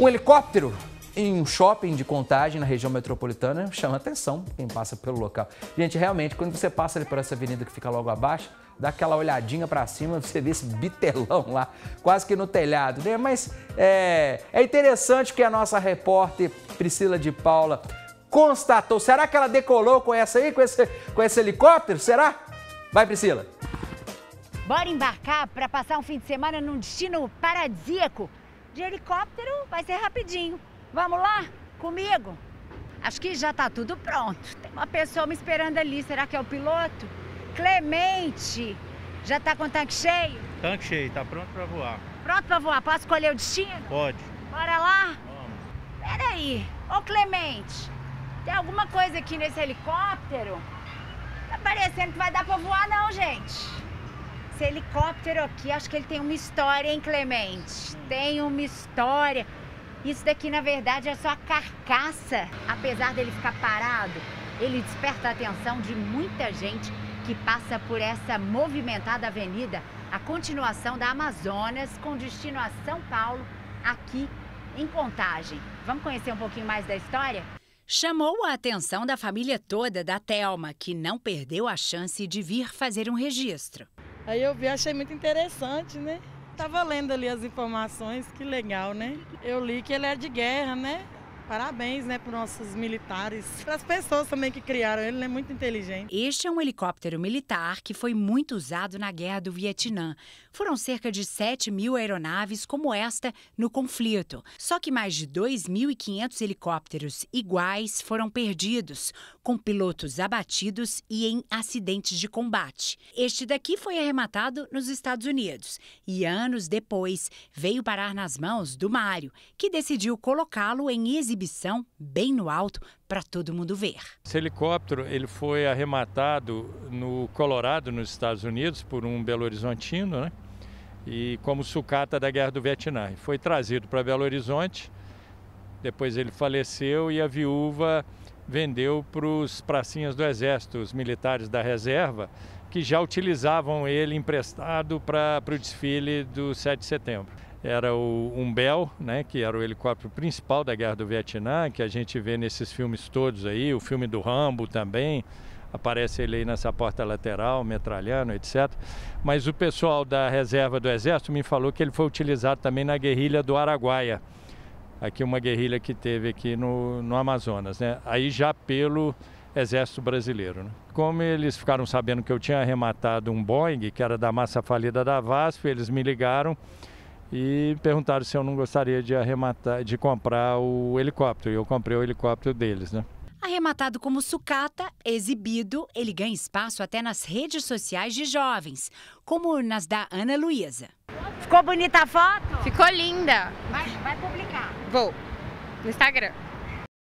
Um helicóptero em um shopping de contagem na região metropolitana chama atenção quem passa pelo local. Gente, realmente, quando você passa ali por essa avenida que fica logo abaixo, dá aquela olhadinha para cima, você vê esse bitelão lá, quase que no telhado, né? Mas é, é interessante que a nossa repórter Priscila de Paula constatou. Será que ela decolou com essa aí, com esse, com esse helicóptero? Será? Vai, Priscila. Bora embarcar para passar um fim de semana num destino paradisíaco. De helicóptero vai ser rapidinho. Vamos lá? Comigo? Acho que já tá tudo pronto. Tem uma pessoa me esperando ali. Será que é o piloto? Clemente! Já tá com o tanque cheio? Tanque cheio, tá pronto para voar. Pronto para voar? Posso escolher o destino? Pode. Bora lá? Vamos. Peraí. Ô Clemente, tem alguma coisa aqui nesse helicóptero? Tá parecendo que vai dar pra voar não, gente. Esse helicóptero aqui, acho que ele tem uma história, hein, Clemente? Tem uma história. Isso daqui, na verdade, é só a carcaça. Apesar dele ficar parado, ele desperta a atenção de muita gente que passa por essa movimentada avenida, a continuação da Amazonas, com destino a São Paulo, aqui em Contagem. Vamos conhecer um pouquinho mais da história? Chamou a atenção da família toda da Telma, que não perdeu a chance de vir fazer um registro. Aí eu vi, achei muito interessante, né? Tava lendo ali as informações, que legal, né? Eu li que ele é de guerra, né? Parabéns, né, para nossos militares, para as pessoas também que criaram ele, é muito inteligente. Este é um helicóptero militar que foi muito usado na Guerra do Vietnã. Foram cerca de 7 mil aeronaves como esta no conflito. Só que mais de 2.500 helicópteros iguais foram perdidos, com pilotos abatidos e em acidentes de combate. Este daqui foi arrematado nos Estados Unidos e anos depois veio parar nas mãos do Mário, que decidiu colocá-lo em exibição exibição bem no alto para todo mundo ver. Esse helicóptero ele foi arrematado no Colorado, nos Estados Unidos, por um Belo Horizontino, né? E como sucata da Guerra do Vietnã. Foi trazido para Belo Horizonte, depois ele faleceu e a viúva vendeu para os pracinhas do Exército, os militares da reserva, que já utilizavam ele emprestado para o desfile do 7 de setembro era o Umbel, né, que era o helicóptero principal da Guerra do Vietnã, que a gente vê nesses filmes todos aí, o filme do Rambo também, aparece ele aí nessa porta lateral, metralhando, etc. Mas o pessoal da reserva do Exército me falou que ele foi utilizado também na guerrilha do Araguaia, aqui uma guerrilha que teve aqui no, no Amazonas, né? Aí já pelo Exército Brasileiro. Né? Como eles ficaram sabendo que eu tinha arrematado um Boeing, que era da massa falida da VASP, eles me ligaram e perguntaram se eu não gostaria de arrematar, de comprar o helicóptero. E eu comprei o helicóptero deles, né? Arrematado como sucata, exibido, ele ganha espaço até nas redes sociais de jovens, como nas da Ana Luísa. Ficou bonita a foto? Ficou linda. Vai, vai publicar. Vou. No Instagram.